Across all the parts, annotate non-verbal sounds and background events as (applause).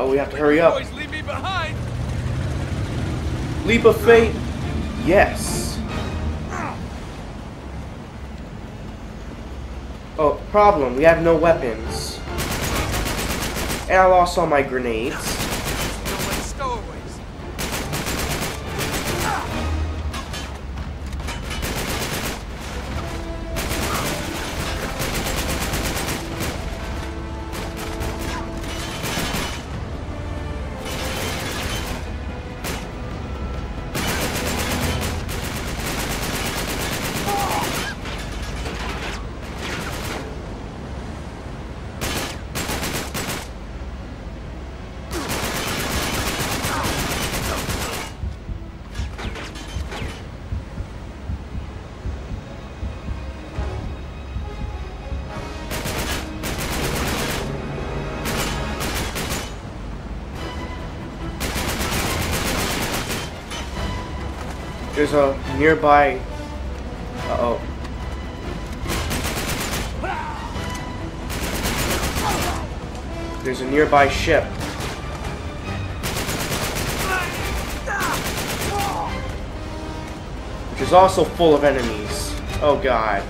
Oh, we have to hurry up. Boys, leave me behind. Leap of fate. Yes. Oh, problem. We have no weapons. And I lost all my grenades. There's a nearby. Uh oh. There's a nearby ship. Which is also full of enemies. Oh god.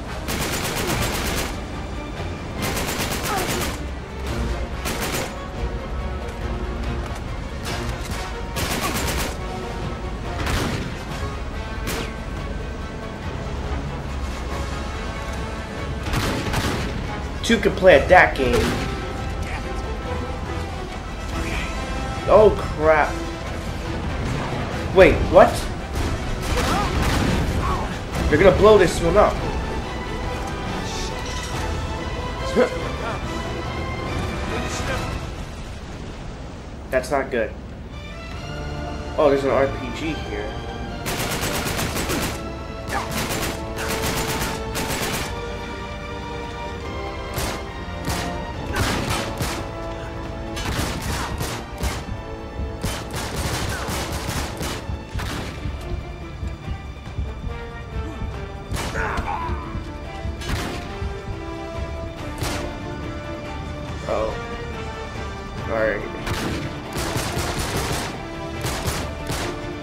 Two can play at that game. Oh crap. Wait, what? They're gonna blow this one up. (laughs) That's not good. Oh, there's an RPG here.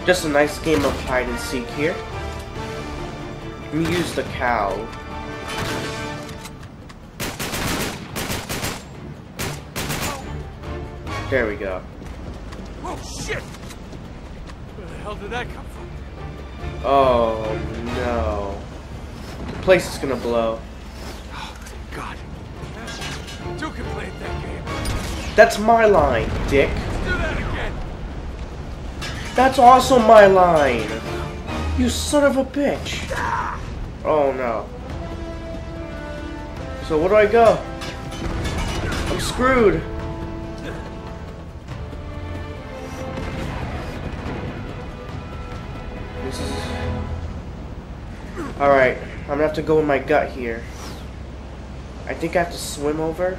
Just a nice game of hide and seek here. Let me use the cow. There we go. Oh shit! Where the hell did that come from? Oh no. The place is gonna blow. Oh God! Two can play at that game. That's my line, dick. That's also my line. You son of a bitch. Oh no. So where do I go? I'm screwed. This is... Alright, I'm gonna have to go with my gut here. I think I have to swim over.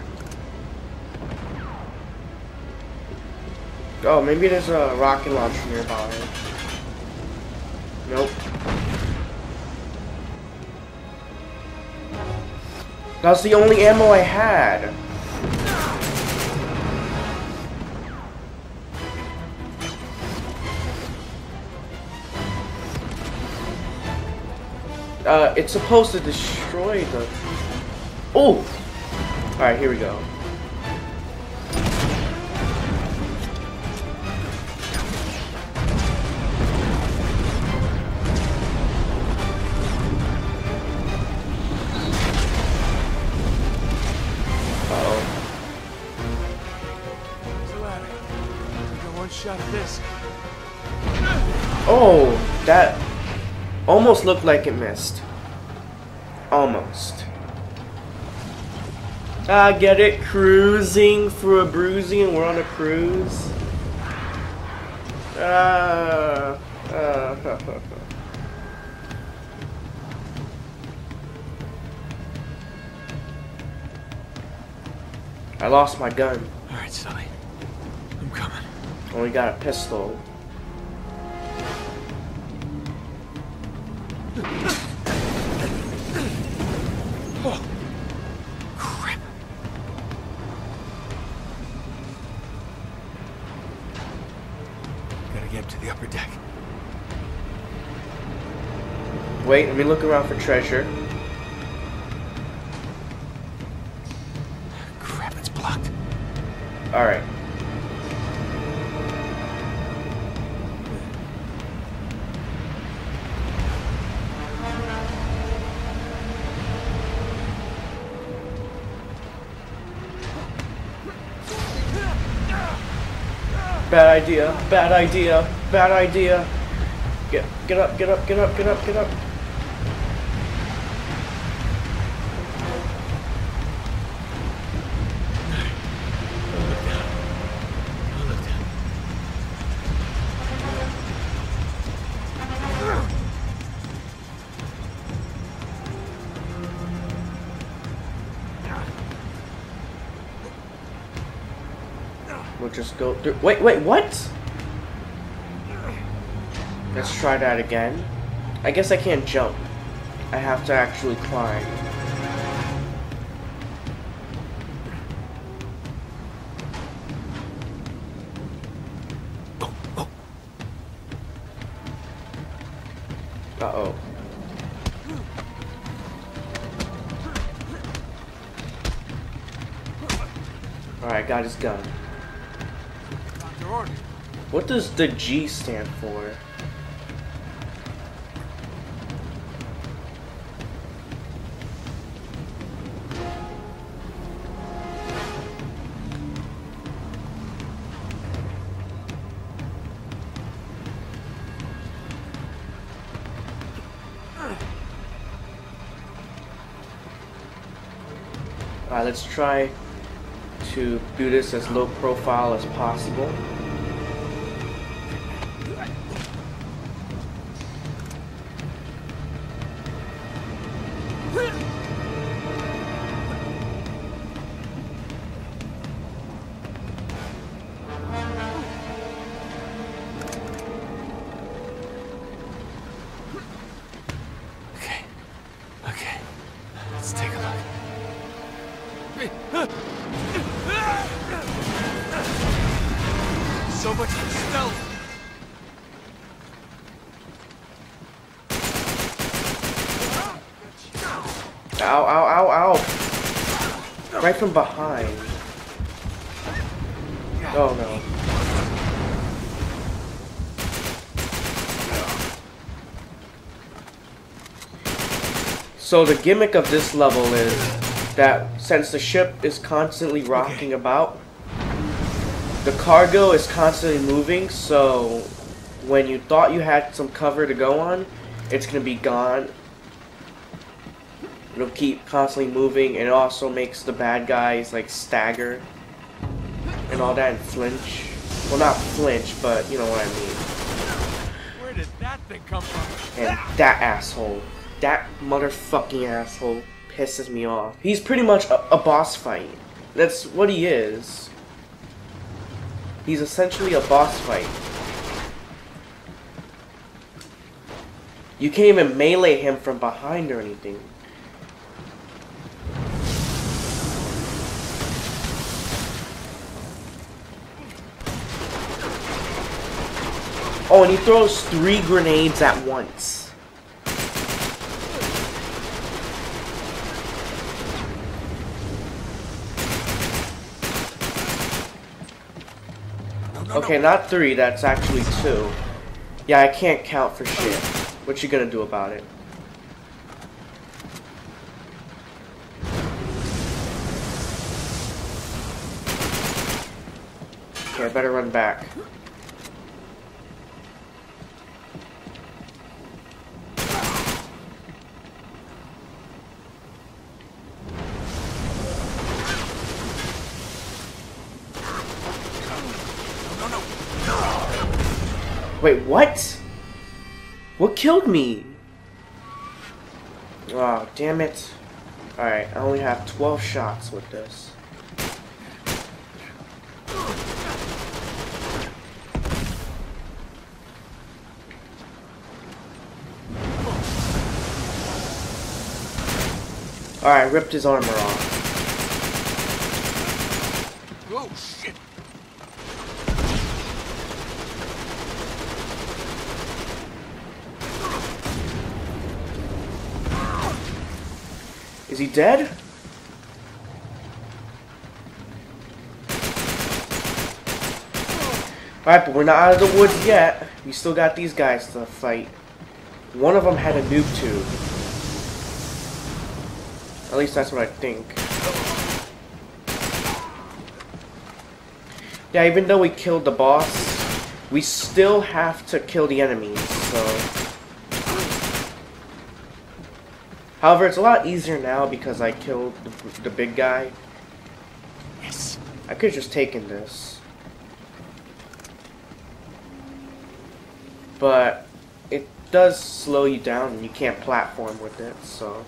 Oh, maybe there's a rocket launcher nearby. Nope. That's the only ammo I had. Uh, it's supposed to destroy the... Oh! Alright, here we go. Shot at this. Oh, that almost looked like it missed. Almost. I get it, cruising for a bruising and we're on a cruise. Ah, ah, I lost my gun. All right, Sully. I'm coming. Only got a pistol. Oh, crap. Gotta get to the upper deck. Wait, let me look around for treasure. Crap, it's blocked. Alright. Bad idea, bad idea, bad idea. Get get up, get up, get up, get up, get up. We'll just go through. Wait, wait, what? Let's try that again. I guess I can't jump. I have to actually climb. Uh-oh. Alright, got his gun. What does the G stand for? Alright, let's try to do this as low profile as possible. So much for stealth. Ow, ow, ow, ow! Right from behind. Oh no. So the gimmick of this level is that since the ship is constantly rocking about, the cargo is constantly moving, so when you thought you had some cover to go on, it's gonna be gone It'll keep constantly moving, and it also makes the bad guys like stagger and all that and flinch. Well, not flinch, but you know what I mean. Where did that thing come from? And that asshole, that motherfucking asshole, pisses me off. He's pretty much a, a boss fight. That's what he is. He's essentially a boss fight. You can't even melee him from behind or anything. Oh, and he throws three grenades at once. Okay, not three, that's actually two. Yeah, I can't count for shit. What you gonna do about it? Okay, I better run back. Wait, what? What killed me? Oh, damn it. Alright, I only have 12 shots with this. Alright, ripped his armor off. Oh, shit. Is he dead? Alright, but we're not out of the woods yet. We still got these guys to fight. One of them had a noob tube. At least that's what I think. Yeah, even though we killed the boss, we still have to kill the enemies, so... However, it's a lot easier now because I killed the, the big guy. Yes. I could have just taken this. But it does slow you down and you can't platform with it, so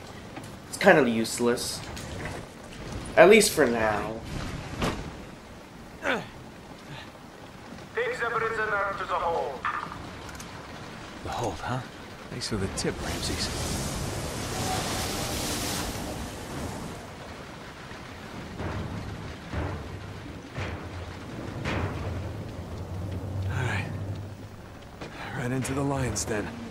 it's kind of useless. At least for now. Takes evidence and to the hole. The hold, huh? Thanks for the tip, Ramses. Into the lion's den.